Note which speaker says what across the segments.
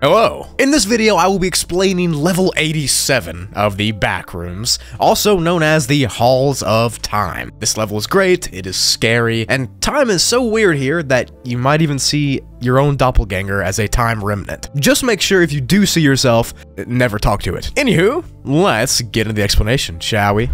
Speaker 1: Hello! In this video, I will be explaining level 87 of the Backrooms, also known as the Halls of Time. This level is great, it is scary, and time is so weird here that you might even see your own doppelganger as a time remnant. Just make sure if you do see yourself, never talk to it. Anywho, let's get into the explanation, shall we?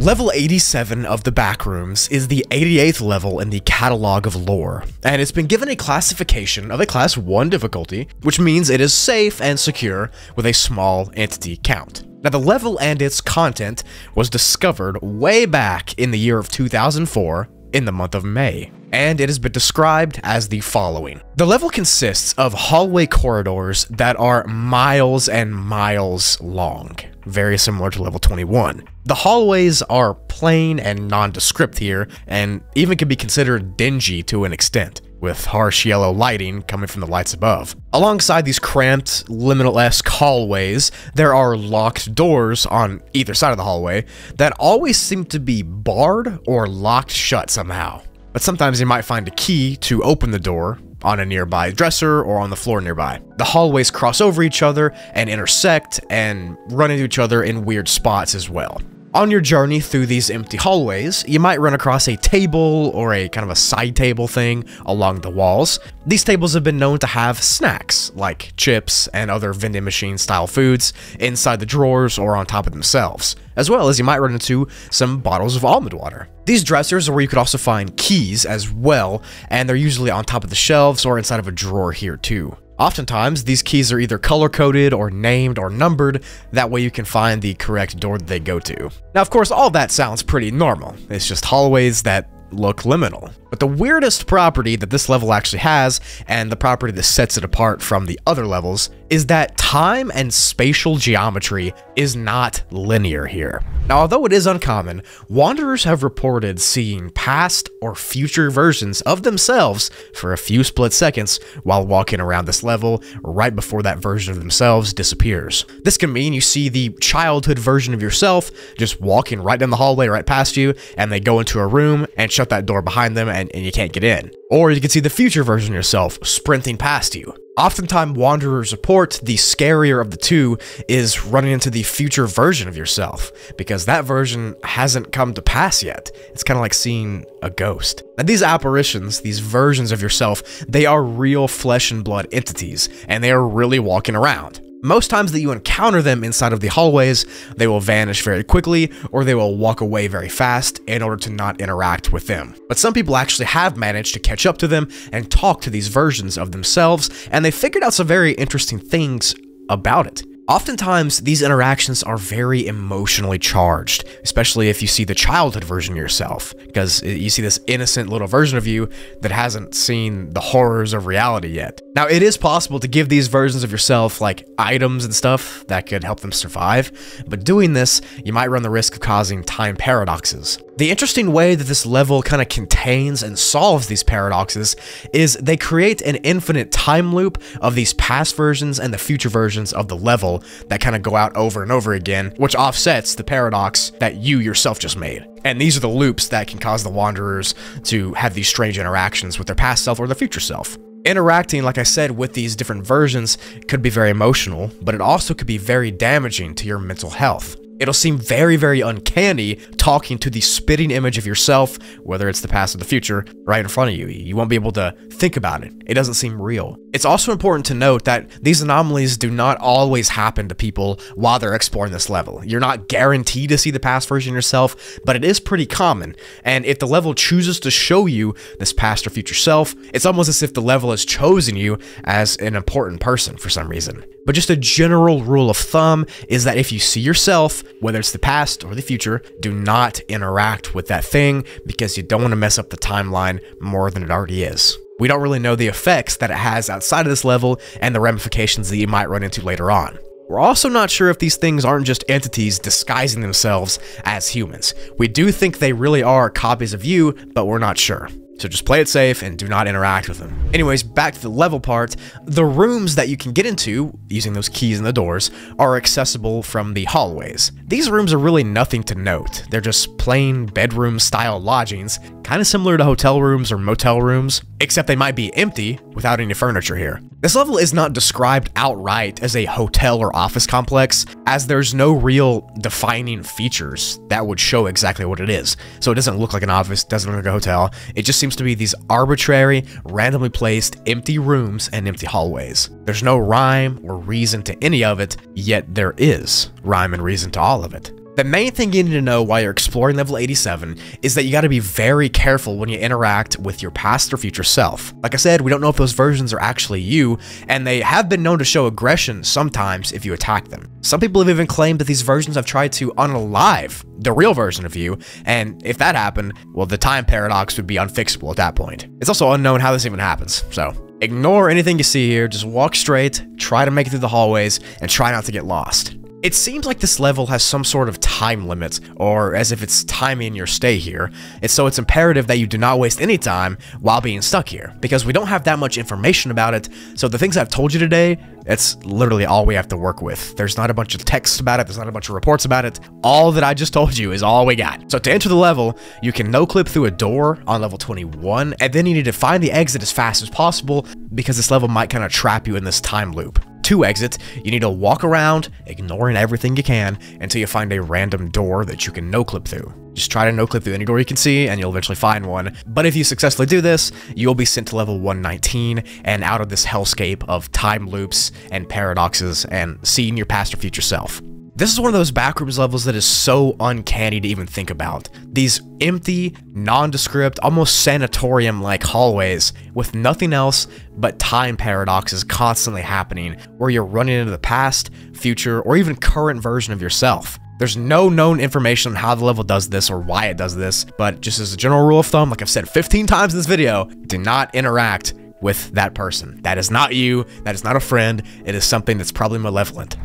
Speaker 1: Level 87 of the Backrooms is the 88th level in the Catalog of Lore, and it's been given a classification of a Class 1 difficulty, which means it is safe and secure with a small entity count. Now, the level and its content was discovered way back in the year of 2004 in the month of May, and it has been described as the following. The level consists of hallway corridors that are miles and miles long very similar to level 21. The hallways are plain and nondescript here, and even can be considered dingy to an extent, with harsh yellow lighting coming from the lights above. Alongside these cramped, liminal-esque hallways, there are locked doors on either side of the hallway that always seem to be barred or locked shut somehow. But sometimes you might find a key to open the door, on a nearby dresser or on the floor nearby. The hallways cross over each other and intersect and run into each other in weird spots as well. On your journey through these empty hallways, you might run across a table or a kind of a side table thing along the walls. These tables have been known to have snacks, like chips and other vending machine style foods, inside the drawers or on top of themselves, as well as you might run into some bottles of almond water. These dressers are where you could also find keys as well, and they're usually on top of the shelves or inside of a drawer here too. Oftentimes, these keys are either color-coded or named or numbered, that way you can find the correct door that they go to. Now, of course, all that sounds pretty normal. It's just hallways that look liminal. But the weirdest property that this level actually has, and the property that sets it apart from the other levels, is that time and spatial geometry is not linear here. Now, although it is uncommon, Wanderers have reported seeing past or future versions of themselves for a few split seconds while walking around this level right before that version of themselves disappears. This can mean you see the childhood version of yourself just walking right down the hallway right past you, and they go into a room and shut that door behind them and, and you can't get in. Or you can see the future version of yourself sprinting past you. Oftentimes, Wanderers report the scarier of the two is running into the future version of yourself, because that version hasn't come to pass yet. It's kind of like seeing a ghost. Now, these apparitions, these versions of yourself, they are real flesh and blood entities, and they are really walking around. Most times that you encounter them inside of the hallways, they will vanish very quickly or they will walk away very fast in order to not interact with them. But some people actually have managed to catch up to them and talk to these versions of themselves, and they figured out some very interesting things about it. Oftentimes, these interactions are very emotionally charged, especially if you see the childhood version of yourself, because you see this innocent little version of you that hasn't seen the horrors of reality yet. Now, it is possible to give these versions of yourself like items and stuff that could help them survive, but doing this, you might run the risk of causing time paradoxes. The interesting way that this level kind of contains and solves these paradoxes is they create an infinite time loop of these past versions and the future versions of the level that kind of go out over and over again, which offsets the paradox that you yourself just made. And these are the loops that can cause the Wanderers to have these strange interactions with their past self or their future self. Interacting, like I said, with these different versions could be very emotional, but it also could be very damaging to your mental health. It'll seem very, very uncanny talking to the spitting image of yourself, whether it's the past or the future, right in front of you. You won't be able to think about it. It doesn't seem real. It's also important to note that these anomalies do not always happen to people while they're exploring this level. You're not guaranteed to see the past version yourself, but it is pretty common. And if the level chooses to show you this past or future self, it's almost as if the level has chosen you as an important person for some reason. But just a general rule of thumb is that if you see yourself, whether it's the past or the future, do not interact with that thing because you don't want to mess up the timeline more than it already is. We don't really know the effects that it has outside of this level and the ramifications that you might run into later on. We're also not sure if these things aren't just entities disguising themselves as humans. We do think they really are copies of you, but we're not sure. So just play it safe and do not interact with them. Anyways, back to the level part, the rooms that you can get into, using those keys in the doors, are accessible from the hallways. These rooms are really nothing to note. They're just plain bedroom style lodgings, kind of similar to hotel rooms or motel rooms, except they might be empty without any furniture here. This level is not described outright as a hotel or office complex, as there's no real defining features that would show exactly what it is. So it doesn't look like an office, doesn't look like a hotel. It just seems to be these arbitrary, randomly placed empty rooms and empty hallways. There's no rhyme or reason to any of it, yet there is rhyme and reason to all of it. The main thing you need to know while you're exploring level 87 is that you got to be very careful when you interact with your past or future self. Like I said, we don't know if those versions are actually you, and they have been known to show aggression sometimes if you attack them. Some people have even claimed that these versions have tried to unalive the real version of you, and if that happened, well, the time paradox would be unfixable at that point. It's also unknown how this even happens, so ignore anything you see here, just walk straight, try to make it through the hallways, and try not to get lost. It seems like this level has some sort of time limit, or as if it's timing your stay here, and so it's imperative that you do not waste any time while being stuck here, because we don't have that much information about it, so the things I've told you today, it's literally all we have to work with. There's not a bunch of text about it, there's not a bunch of reports about it, all that I just told you is all we got. So to enter the level, you can no-clip through a door on level 21, and then you need to find the exit as fast as possible, because this level might kind of trap you in this time loop to exits, you need to walk around, ignoring everything you can, until you find a random door that you can no-clip through. Just try to no-clip through any door you can see, and you'll eventually find one. But if you successfully do this, you'll be sent to level 119, and out of this hellscape of time loops and paradoxes, and seeing your past or future self. This is one of those backrooms levels that is so uncanny to even think about. These empty, nondescript, almost sanatorium-like hallways with nothing else but time paradoxes constantly happening where you're running into the past, future, or even current version of yourself. There's no known information on how the level does this or why it does this, but just as a general rule of thumb, like I've said 15 times in this video, do not interact with that person. That is not you, that is not a friend, it is something that's probably malevolent.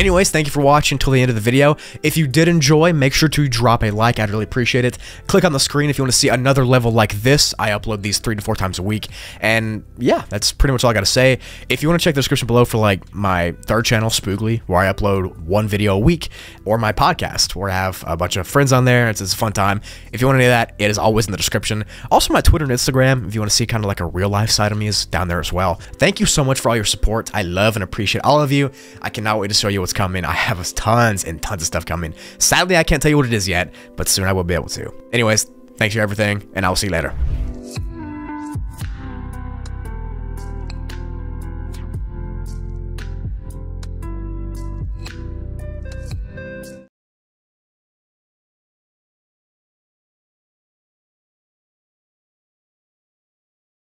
Speaker 1: Anyways, thank you for watching until the end of the video. If you did enjoy, make sure to drop a like. I'd really appreciate it. Click on the screen if you want to see another level like this. I upload these three to four times a week. And yeah, that's pretty much all I got to say. If you want to check the description below for like my third channel, Spoogli, where I upload one video a week, or my podcast, where I have a bunch of friends on there. It's, it's a fun time. If you want any of that, it is always in the description. Also, my Twitter and Instagram, if you want to see kind of like a real life side of me, is down there as well. Thank you so much for all your support. I love and appreciate all of you. I cannot wait to show you what's coming. I have tons and tons of stuff coming. Sadly, I can't tell you what it is yet, but soon I will be able to. Anyways, thanks for everything, and I will see you later.